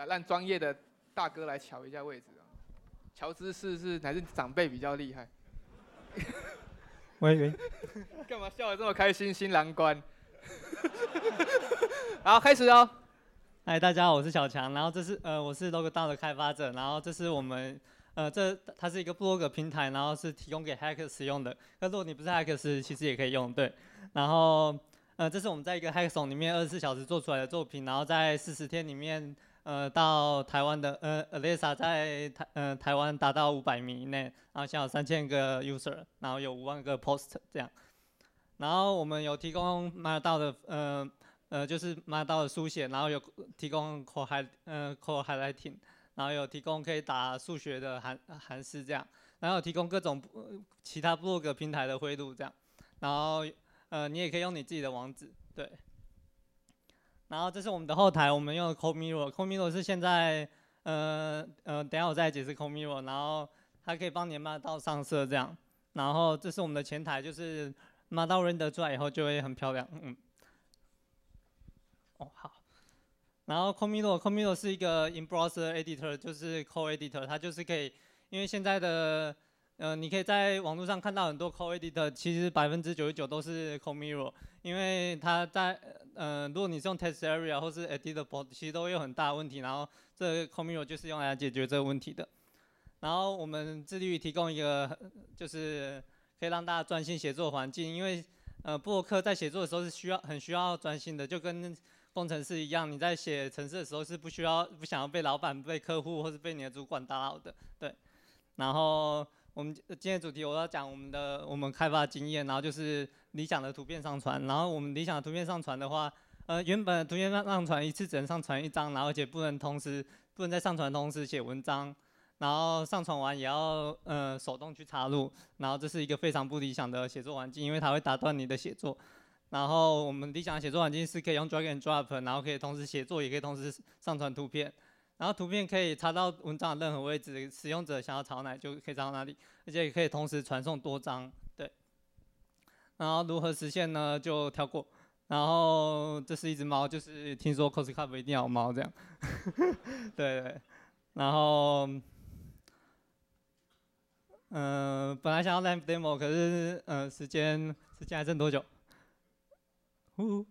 来让专业的大哥来瞧一下位置啊。乔姿势是还是长辈比较厉害？喂喂，干嘛笑得这么开心？新郎官。好，开始哦。嗨，大家好，我是小强。然后这是呃，我是 Logdown 的开发者。然后这是我们呃，这它是一个 blog 平台，然后是提供给 hacker 使用的。那如果你不是 hacker，其实也可以用。对。然后呃，这是我们在一个 hackathon 里面二十四小时做出来的作品，然后在四十天里面。呃，到台湾的呃，Alisa 在台呃台湾达到五百名以内，然后现在有三千个 user，然后有五万个 post 这样，然后我们有提供 m a r d a 的呃呃就是 m a r d a 的书写，然后有提供 core high 呃 core highlighting，然后有提供可以打数学的函函式这样，然后有提供各种其他 blog 平台的灰度这样，然后呃你也可以用你自己的网址，对。然后这是我们的后台，我们用 c o m i r o c o m i r o 是现在，呃呃，等下我再解释 c o m i r o 然后它可以帮你 m a 到上色这样。然后这是我们的前台，就是 m a 到 render 出来以后就会很漂亮。嗯，哦好。然后 c o m i r o c o m i r o 是一个 in browser editor，就是 c o editor，它就是可以，因为现在的呃，你可以在网络上看到很多 Co-editor，其实百分之九十九都是 Co Mirror，因为它在呃，如果你是用 test area 或是 editable，其实都有很大的问题，然后这 Co Mirror 就是用来解决这个问题的。然后我们致力于提供一个就是可以让大家专心写作环境，因为呃，布洛克在写作的时候是需要很需要专心的，就跟工程师一样，你在写程式的时候是不需要不想要被老板、被客户或是被你的主管打扰的，对。然后。我们今天主题我要讲我们的我们开发经验，然后就是理想的图片上传。然后我们理想的图片上传的话，呃，原本图片上上传一次只能上传一张，然后而且不能同时不能在上传同时写文章，然后上传完也要呃手动去插入，然后这是一个非常不理想的写作环境，因为它会打断你的写作。然后我们理想的写作环境是可以用 drag and drop，然后可以同时写作，也可以同时上传图片。然后图片可以插到文章的任何位置，使用者想要朝哪就可以朝哪里，而且也可以同时传送多张。对。然后如何实现呢？就跳过。然后这是一只猫，就是听说 cos cup 一定要有猫这样。对对。然后，嗯，本来想要 live demo，可是呃，时间时间还剩多久？呼。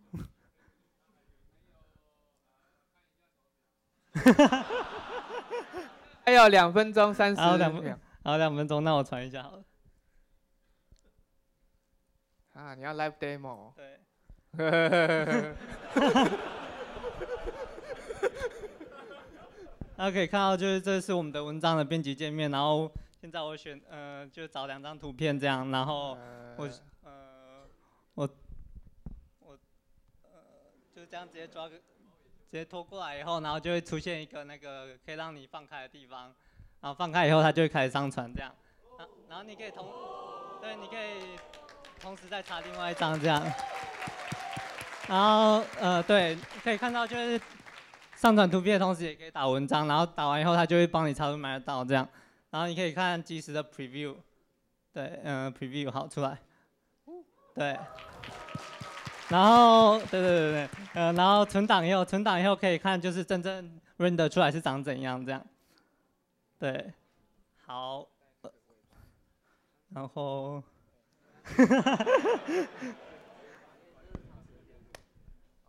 还有两分钟三十两秒，好两分钟，那我传一下好了。啊，你要 live demo？对。大家可以看到，就是这是我们的文章的编辑界面，然后现在我选呃，就找两张图片这样，然后我呃我我呃就这样直接抓个。直接拖过来以后，然后就会出现一个那个可以让你放开的地方，然后放开以后，它就会开始上传这样。然后你可以同，对，你可以同时再插另外一张这样。然后呃，对，可以看到就是上传图片的同时也可以打文章，然后打完以后它就会帮你插入买得到这样。然后你可以看即时的 preview，对，嗯，preview 好出来，对。然后，对对对对，呃，然后存档以后，存档以后可以看，就是真正 render 出来是长怎样这样。对，好，然后，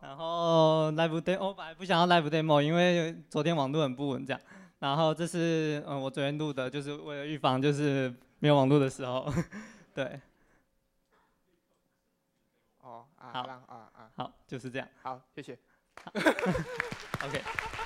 然后 live demo，我本来不想要 live demo，因为昨天网络很不稳这样。然后这是嗯我昨天录的，就是为了预防就是没有网络的时候，对。哦，啊，好，啊啊，好，就是这样。好，谢谢。OK。